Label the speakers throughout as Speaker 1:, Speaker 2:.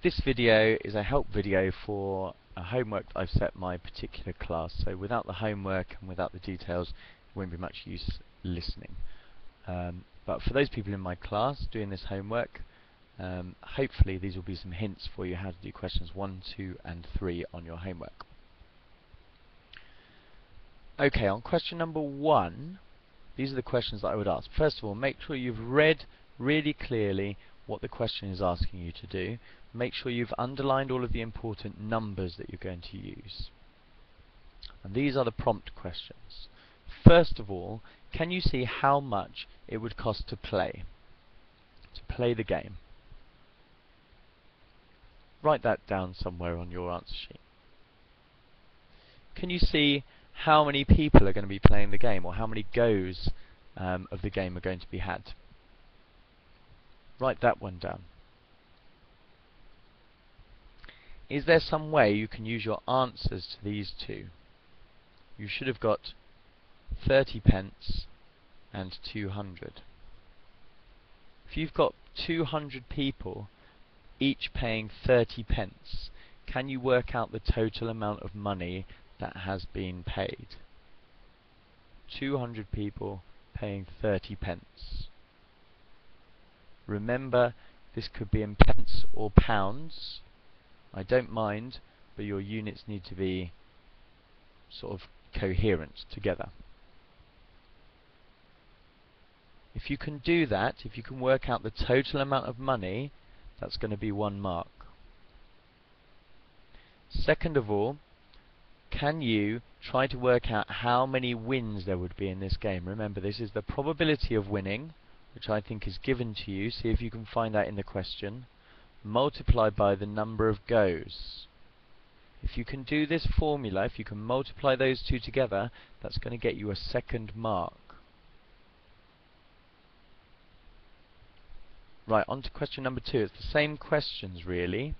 Speaker 1: This video is a help video for a homework that I've set my particular class. So without the homework and without the details, it won't be much use listening. Um, but for those people in my class doing this homework, um, hopefully these will be some hints for you how to do questions 1, 2 and 3 on your homework. Okay, on question number 1, these are the questions that I would ask. First of all, make sure you've read really clearly what the question is asking you to do. Make sure you've underlined all of the important numbers that you're going to use. And these are the prompt questions. First of all, can you see how much it would cost to play? To play the game. Write that down somewhere on your answer sheet. Can you see how many people are going to be playing the game or how many goes um, of the game are going to be had? Write that one down. Is there some way you can use your answers to these two? You should have got 30 pence and 200. If you've got 200 people each paying 30 pence, can you work out the total amount of money that has been paid? 200 people paying 30 pence. Remember, this could be in pence or pounds. I don't mind, but your units need to be sort of coherent together. If you can do that, if you can work out the total amount of money, that's going to be one mark. Second of all, can you try to work out how many wins there would be in this game? Remember, this is the probability of winning, which I think is given to you. See if you can find that in the question. Multiplied by the number of goes. If you can do this formula, if you can multiply those two together, that's going to get you a second mark. Right, on to question number two. It's the same questions, really.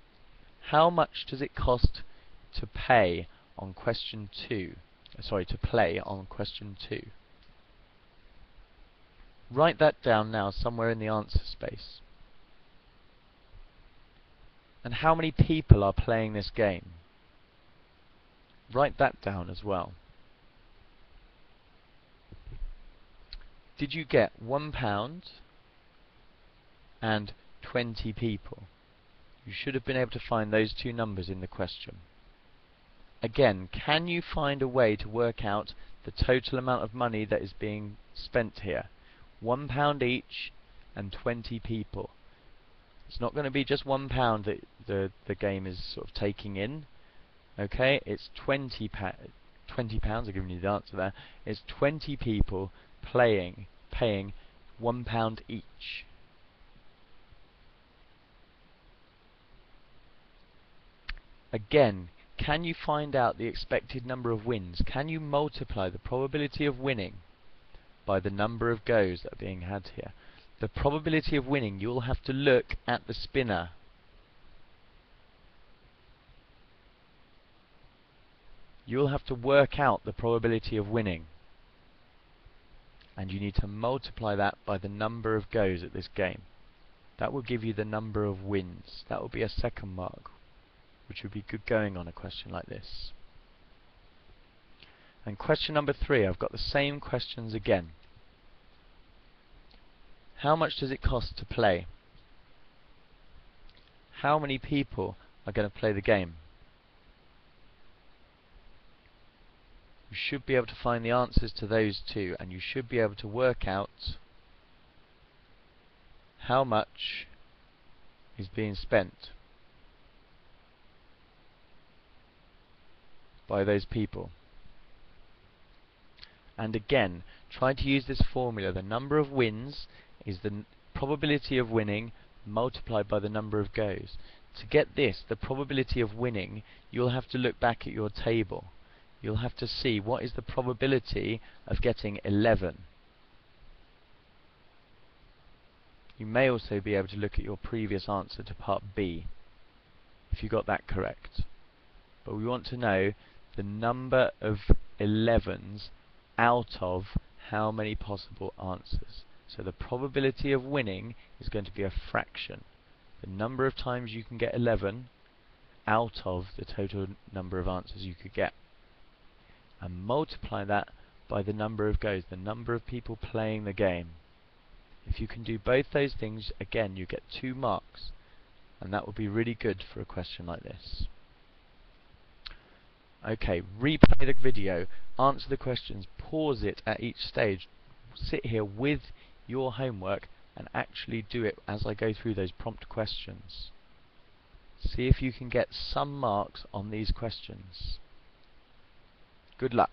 Speaker 1: How much does it cost to pay on question two? Sorry, to play on question two. Write that down now somewhere in the answer space. And how many people are playing this game? Write that down as well. Did you get one pound and 20 people? You should have been able to find those two numbers in the question. Again, can you find a way to work out the total amount of money that is being spent here? One pound each and 20 people. It's not going to be just one pound that the, the game is sort of taking in. Okay, it's 20, pa 20 pounds, I've given you the answer there. It's 20 people playing, paying one pound each. Again, can you find out the expected number of wins? Can you multiply the probability of winning by the number of goes that are being had here? The probability of winning, you'll have to look at the spinner. You'll have to work out the probability of winning. And you need to multiply that by the number of goes at this game. That will give you the number of wins. That will be a second mark which would be good going on a question like this. And question number three, I've got the same questions again. How much does it cost to play? How many people are going to play the game? You should be able to find the answers to those two, and you should be able to work out how much is being spent. by those people. And again, try to use this formula. The number of wins is the probability of winning multiplied by the number of goes. To get this, the probability of winning, you'll have to look back at your table. You'll have to see what is the probability of getting 11. You may also be able to look at your previous answer to part B, if you got that correct. But we want to know the number of 11s out of how many possible answers. So the probability of winning is going to be a fraction. the number of times you can get 11 out of the total number of answers you could get. And multiply that by the number of goes, the number of people playing the game. If you can do both those things, again, you get two marks. And that would be really good for a question like this. Okay, replay the video, answer the questions, pause it at each stage, sit here with your homework and actually do it as I go through those prompt questions. See if you can get some marks on these questions. Good luck.